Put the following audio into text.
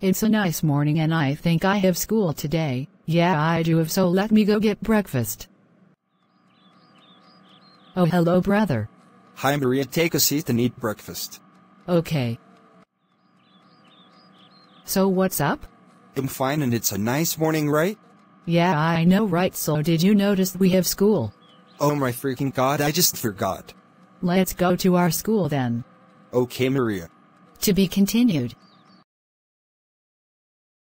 It's a nice morning and I think I have school today. Yeah, I do have so let me go get breakfast. Oh, hello, brother. Hi Maria, take a seat and eat breakfast. Okay. So what's up? I'm fine and it's a nice morning, right? Yeah, I know, right? So did you notice we have school? Oh my freaking god, I just forgot. Let's go to our school then. Okay Maria. To be continued.